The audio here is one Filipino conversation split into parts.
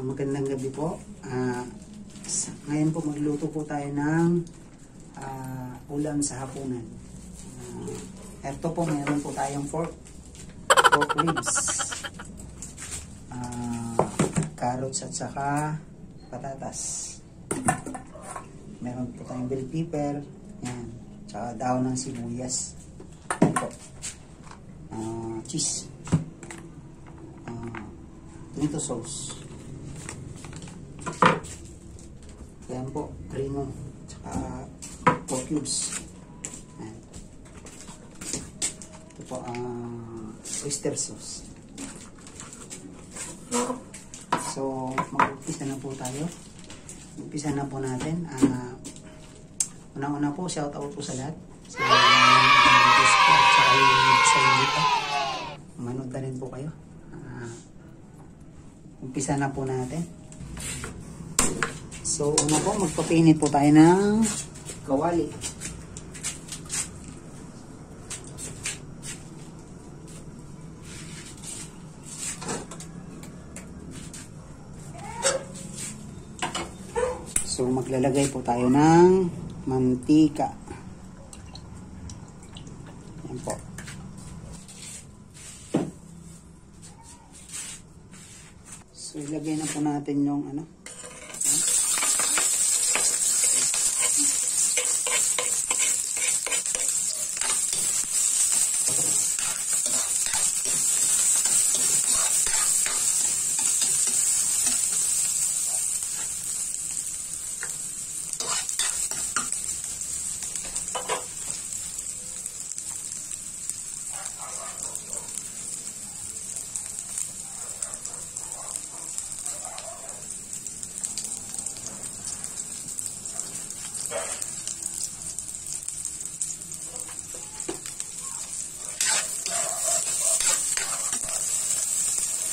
Ah, magandang gabi po. Sa- ngayon po magluto po tayo ng ah, ulam sa hapunan. Ah, ito po meron po tayong pork, pork ribs, ah, carrots at saka patatas. Meron po tayong bell pepper, yan, tsaka daon ng sibuyas. Yan. Ah, cheese. Ah, tomato sauce. Yan po, primo. Tsaka pork cubes. Ayan. Ito po, ah, oyster sauce. So, mag-umpisa na po tayo. Umpisa na po natin. Ah, Una-una po, shout out po sa lahat. Sa Discord, sa sa dito. Manood na rin po kayo. Ah, umpisa na po natin. So, una po, magpapinit po tayo ng kawali. So, maglalagay po tayo ng mantika. Yan po. So, ilagay na po natin yung ano,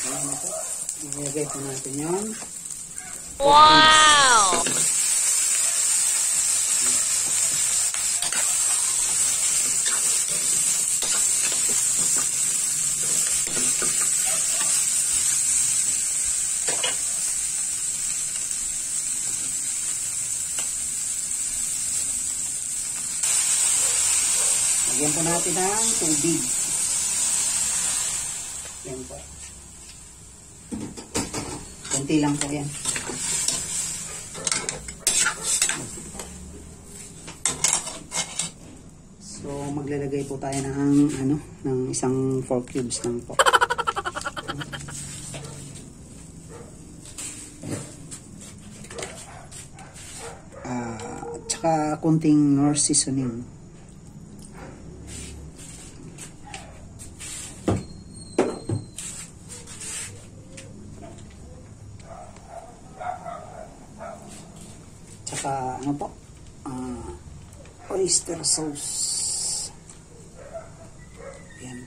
Ayan na po. Po natin yun. Wow! Lagyan po natin ng tubig. Yan po. Kunti lang po yan. So, maglalagay po tayo ng, ano, ng isang 4 cubes lang po. Ah, tsaka kunting nor seasoning. Tsaka ano po? Ah, oyster sauce. Yan.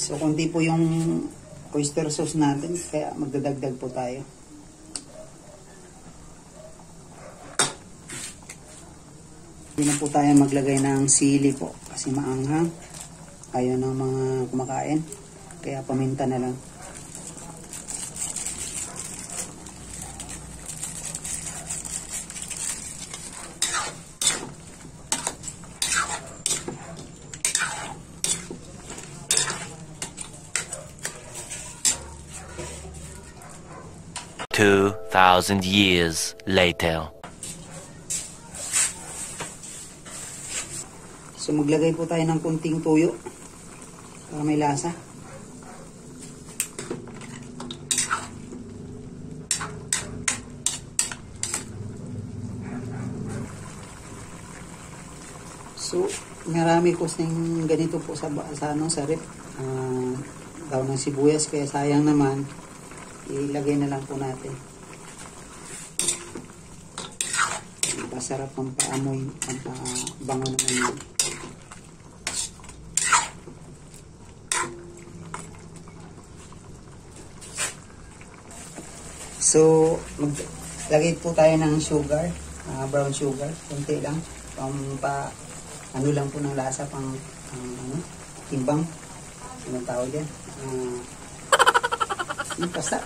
So, kundi po yung oyster sauce natin, kaya magdadagdag po tayo. Hindi na po tayo maglagay ng sili po kasi maanghang. Ayaw ng mga kumakain. Kaya paminta na lang. Two thousand years later. So maglagay po tayo ng kunting tuyo para may lasa. So, marami ko sing ganito po sa, sa, ano, sa rep. Ah, daw ng sibuyas, kaya sayang naman. Ilagay na lang po natin. Pasarap ang paamoy, ang pabango naman yun. So, maglagay po tayo ng sugar, ah, brown sugar, konti lang. Pang pa, ano lang po ng lasa, pang, pang ano, timbang. Anong tawag yan? Ah, yung pasta.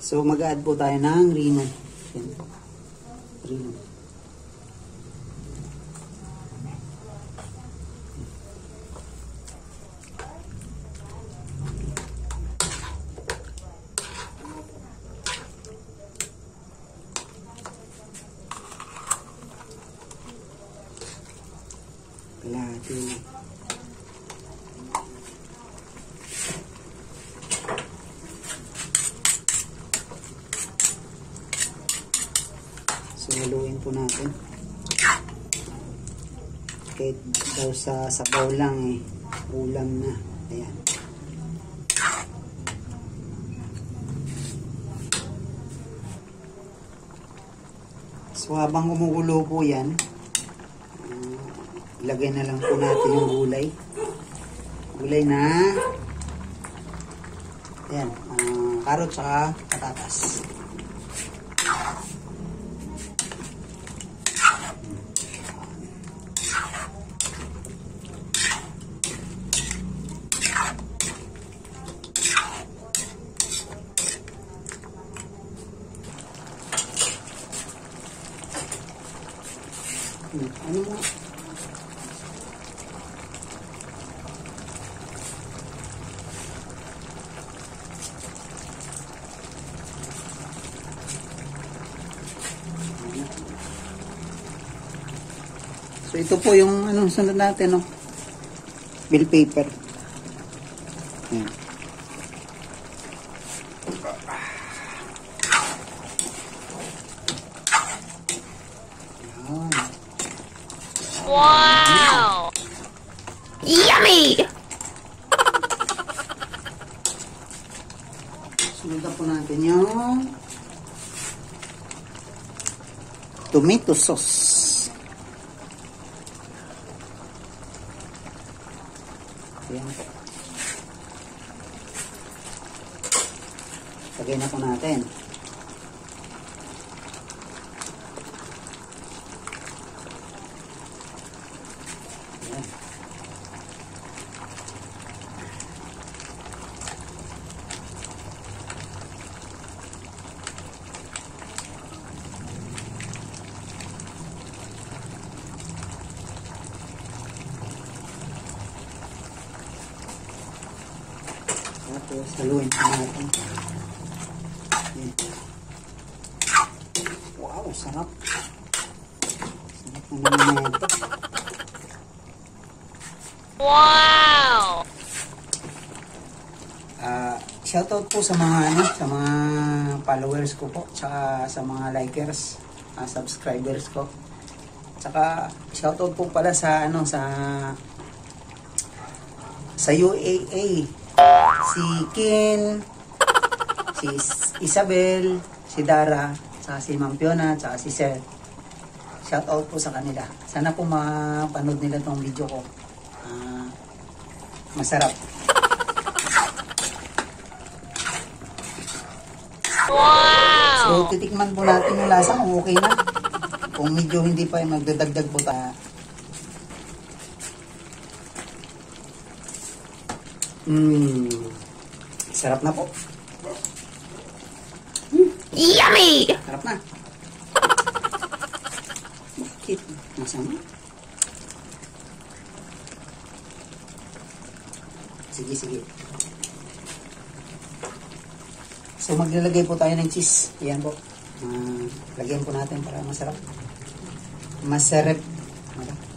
So, mag-add po tayo ng rino. Rino. Kalahati na. Haluin po natin. Kahit daw sa sabaw lang eh. Ulam na. Ayan. So, habang kumukulo po yan, ah, ilagay na lang po natin yung gulay. Gulay na ayan, ah, carrot saka patatas. Ano mo? So ito po yung anong sunod natin, no? Bill paper. Ayan. Ayan. Wow! Yummy! Sunod na po natin yung tomato sauce. Ayan po. Lagay na po natin. Tapos, haluin po natin. Ayan. Wow, sarap. Sarap na naman ito. Wow! Ah, shoutout po sa mga ano, sa mga followers ko po, tsaka sa mga likers, ah, subscribers ko. Tsaka shoutout po pala sa ano sa sa UAA si Kin, si Isabel, si Dara, tsaka si Ma'am Fiona, tsaka si Seth. Shoutout po sa kanila. Sana po mapanood nila tong video ko. Ah, masarap. Wow! So, titikman po natin yung lasa kung okay na. Kung medyo hindi pa, magdadagdag po tayo. Mmm. Sarap na po. Yummy! Sarap na. Bakit? Masama? Sige, sige. So, maglalagay po tayo ng cheese. Ayan po. Ah, lagyan po natin para masarap. Masarap. Ano?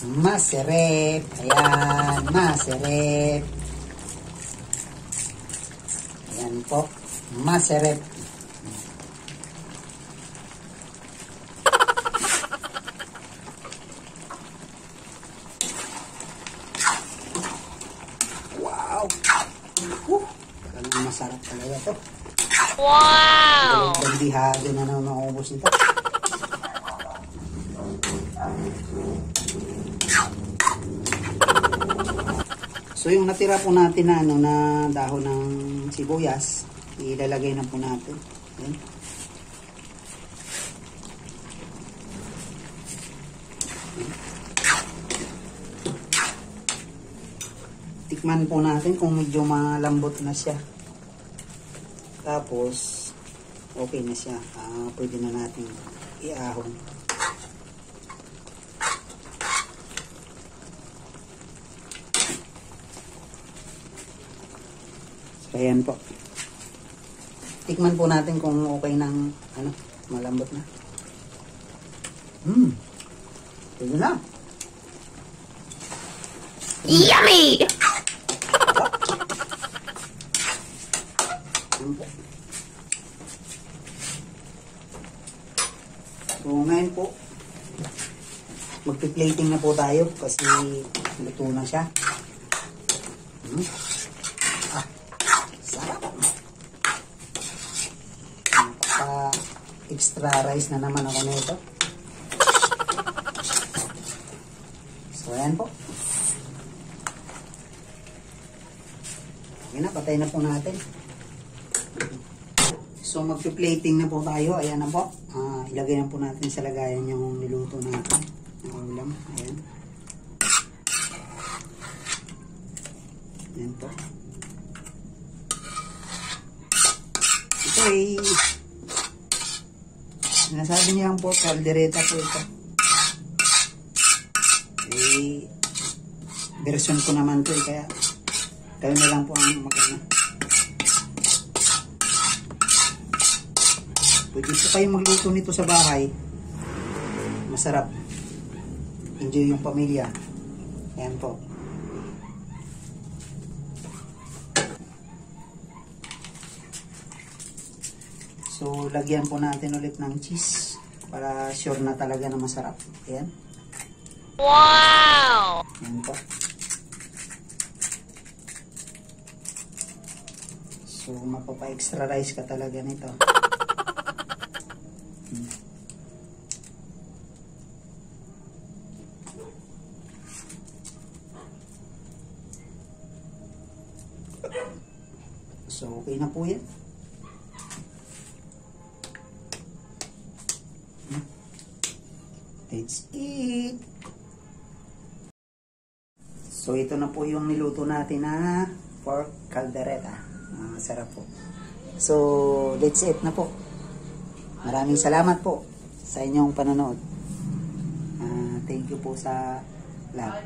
Masarap. Ayan, masarap. Ayan po. Masarap. Wow! Talagang masarap talaga to. Wow! Bandihado na naman maubos nito. So yung natira po natin na ano na dahon ng sibuyas, ilalagay na po natin. Ayan. Tikman po natin kung medyo malambot na siya. Tapos, okay na siya. Ah, pwede na natin iahon. So, ayan po. Tikman po natin kung okay ng, ano, malambot na. Hmm. Pwede na. Yummy! So, ngayon po, magpi-plating na po tayo kasi luto na siya. Hmm. Ah, sarap. Napaka extra rice na naman ako nito. So, ayan po. Ayan na, patay na po natin. So, magpi-plating na po tayo. Ayan na po. Ah, ilagay na po natin sa lagayan yung niluto natin. Ang ulam. Ayan. Ayan po. Ito ay sinasabi niya po, kaldereta po ito. Eh, version ko naman to eh, kaya kayo na lang po ang magana. Pwede po kayo magluto nito sa bahay. Masarap. Enjoy yung pamilya. Ayan po. So, lagyan po natin ulit ng cheese para sure na talaga na masarap. Ayan. Wow! Ayan po. So, mapapa-extra rice ka talaga nito. Hmm. So, okay na po yan. That's it. So ito na po yung niluto natin na pork caldereta. Ah, sarap po. So that's it na po. Maraming salamat po sa inyong panonood. Ah, thank you po sa lahat.